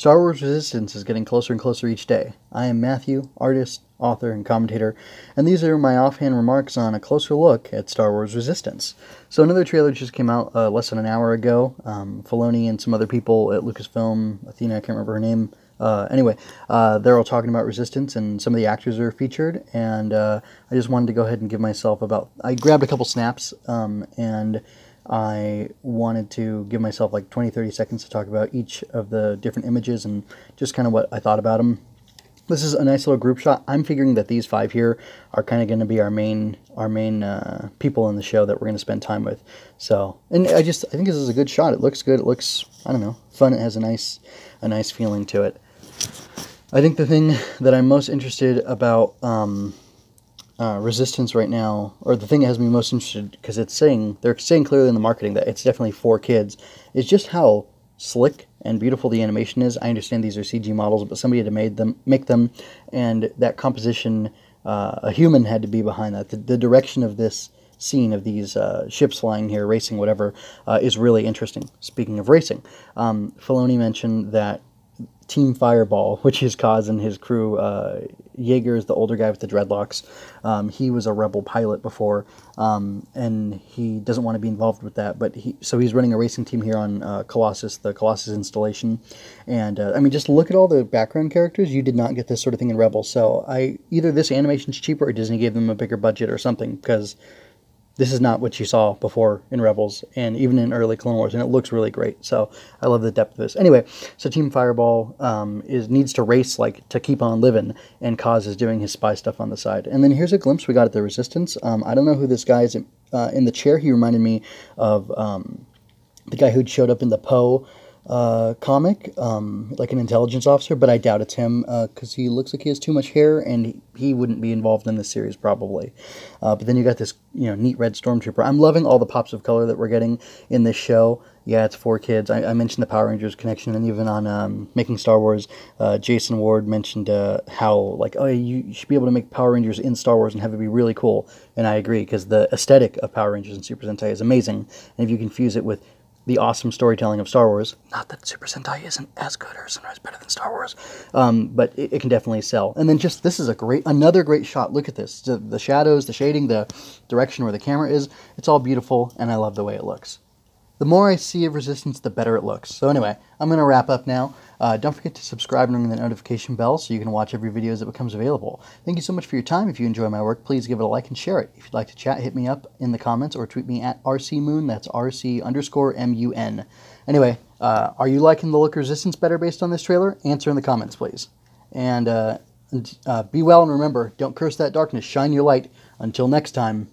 Star Wars Resistance is getting closer and closer each day. I am Matthew, artist, author, and commentator, and these are my offhand remarks on a closer look at Star Wars Resistance. So another trailer just came out uh, less than an hour ago. Um, Filoni and some other people at Lucasfilm, Athena, I can't remember her name. Uh, anyway, uh, they're all talking about Resistance, and some of the actors are featured. And uh, I just wanted to go ahead and give myself about. I grabbed a couple snaps, um, and I wanted to give myself like 20, 30 seconds to talk about each of the different images and just kind of what I thought about them. This is a nice little group shot. I'm figuring that these five here are kind of going to be our main our main uh, people in the show that we're going to spend time with. So, and I just I think this is a good shot. It looks good. It looks I don't know fun. It has a nice a nice feeling to it. I think the thing that I'm most interested about um, uh, resistance right now, or the thing that has me most interested, because it's saying they're saying clearly in the marketing that it's definitely for kids, is just how slick and beautiful the animation is. I understand these are CG models, but somebody had to made them, make them, and that composition, uh, a human had to be behind that. The, the direction of this scene of these uh, ships flying here, racing, whatever, uh, is really interesting. Speaking of racing, um, Filoni mentioned that Team Fireball, which is Kaz and his crew. Uh, Yeager is the older guy with the dreadlocks. Um, he was a rebel pilot before, um, and he doesn't want to be involved with that. But he, so he's running a racing team here on uh, Colossus, the Colossus installation. And uh, I mean, just look at all the background characters. You did not get this sort of thing in Rebels. So I either this animation's cheaper or Disney gave them a bigger budget or something because this is not what you saw before in Rebels and even in early Clone Wars, and it looks really great. So I love the depth of this. Anyway, so Team Fireball um, is needs to race like to keep on living, and Kaz is doing his spy stuff on the side. And then here's a glimpse we got at the Resistance. Um, I don't know who this guy is uh, in the chair. He reminded me of um, the guy who showed up in the Poe uh, comic, um, like an intelligence officer, but I doubt it's him because uh, he looks like he has too much hair and he, he wouldn't be involved in this series probably. Uh, but then you got this, you know, neat red stormtrooper. I'm loving all the pops of color that we're getting in this show. Yeah, it's for kids. I, I mentioned the Power Rangers connection, and even on um, making Star Wars, uh, Jason Ward mentioned uh, how like, oh, you, you should be able to make Power Rangers in Star Wars and have it be really cool. And I agree because the aesthetic of Power Rangers and Super Sentai is amazing, and if you can fuse it with the awesome storytelling of Star Wars. Not that Super Sentai isn't as good or as better than Star Wars, um, but it, it, can definitely sell. And then just this is a great, another great shot. Look at this: the, the shadows, the shading, the direction where the camera is. It's all beautiful, and I love the way it looks. The more I see of Resistance, the better it looks. So anyway, I'm going to wrap up now. Uh, don't forget to subscribe and ring the notification bell so you can watch every video as it becomes available. Thank you so much for your time. If you enjoy my work, please give it a like and share it. If you'd like to chat, hit me up in the comments or tweet me at rcmoon. That's rc underscore m-u-n. Anyway, uh, are you liking the look Resistance better based on this trailer? Answer in the comments, please. And, uh, uh, be well and remember, don't curse that darkness. Shine your light. Until next time.